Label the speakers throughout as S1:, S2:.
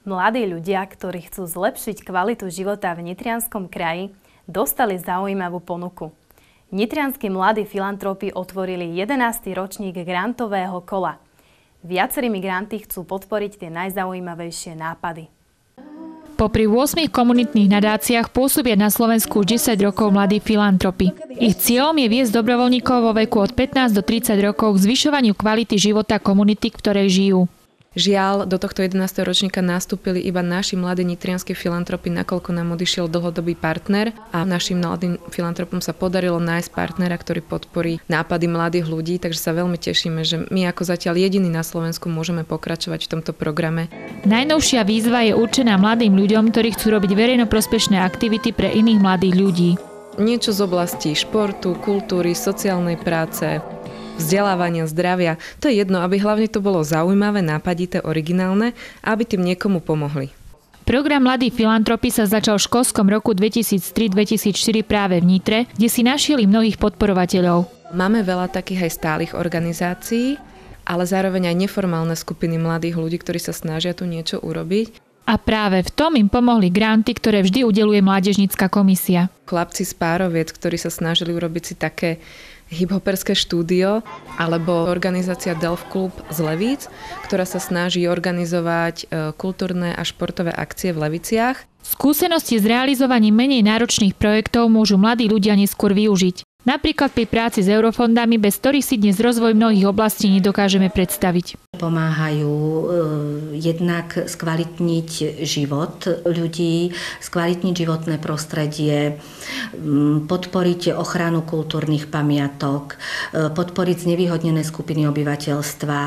S1: Mladí ľudia, ktorí chcú zlepšiť kvalitu života v Nitrianskom kraji, dostali zaujímavú ponuku. Nitrianskí mladí filantropi otvorili 11. ročník grantového kola. Viacerí migranti chcú podporiť tie najzaujímavejšie nápady.
S2: Popri 8 komunitných nadáciách pôsobia na Slovensku už 10 rokov mladí filantropy. Ich cieľom je viesť dobrovoľníkov vo veku od 15 do 30 rokov k zvyšovaniu kvality života komunity, v ktorej žijú.
S3: Žiaľ, do tohto 11. ročníka nastúpili iba naši mladí nitrianskí filantropy, nakoľko nám odišiel dlhodobý partner a našim mladým filantropom sa podarilo nájsť partnera, ktorý podporí nápady mladých ľudí, takže sa veľmi tešíme, že my ako zatiaľ jediní na Slovensku môžeme pokračovať v tomto programe.
S2: Najnovšia výzva je určená mladým ľuďom, ktorí chcú robiť verejnoprospešné aktivity pre iných mladých ľudí.
S3: Niečo z oblasti športu, kultúry, sociálnej práce, vzdelávania, zdravia. To je jedno, aby hlavne to bolo zaujímavé, nápadité, originálne a aby tým niekomu pomohli.
S2: Program Mladí filantropy sa začal v školskom roku 2003-2004 práve v Nitre, kde si našili mnohých podporovateľov.
S3: Máme veľa takých aj stálych organizácií, ale zároveň aj neformálne skupiny mladých ľudí, ktorí sa snažia tu niečo urobiť.
S2: A práve v tom im pomohli granty, ktoré vždy udeluje Mládežnická komisia.
S3: Chlapci z Pároviec, ktorí sa snažili urobiť si také hiphoperské štúdio alebo organizácia Delf Club z Levíc, ktorá sa snaží organizovať e, kultúrne a športové akcie v Leviciach.
S2: Skúsenosti s realizovaním menej náročných projektov môžu mladí ľudia neskôr využiť. Napríklad pri práci s eurofondami, bez ktorých si dnes rozvoj mnohých oblastí nedokážeme predstaviť.
S4: Pomáhajú e, jednak skvalitniť život ľudí, skvalitniť životné prostredie, podporiť ochranu kultúrnych pamiatok, e, podporiť znevýhodnené skupiny obyvateľstva,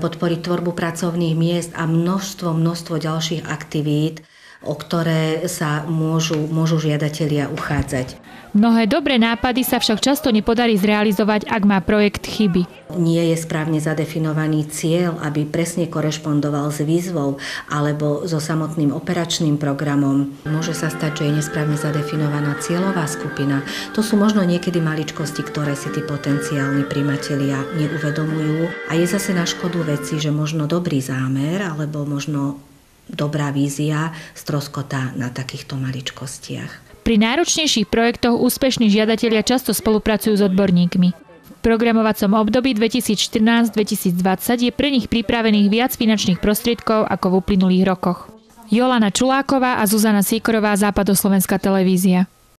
S4: podporiť tvorbu pracovných miest a množstvo, množstvo ďalších aktivít, o ktoré sa môžu, môžu žiadatelia uchádzať.
S2: Mnohé dobré nápady sa však často nepodarí zrealizovať, ak má projekt chyby.
S4: Nie je správne zadefinovaný cieľ, aby presne korešpondoval s výzvou alebo so samotným operačným programom. Môže sa stať, že je nesprávne zadefinovaná cieľová skupina. To sú možno niekedy maličkosti, ktoré si tí potenciálni primatelia neuvedomujú. A je zase na škodu veci, že možno dobrý zámer alebo možno dobrá vízia stroskotá na takýchto maličkostiach.
S2: Pri náročnejších projektoch úspešní žiadatelia často spolupracujú s odborníkmi. V programovacom období 2014-2020 je pre nich pripravených viac finančných prostriedkov ako v uplynulých rokoch. Jolana Čuláková a Zuzana Sýkorová, Západoslovenská televízia.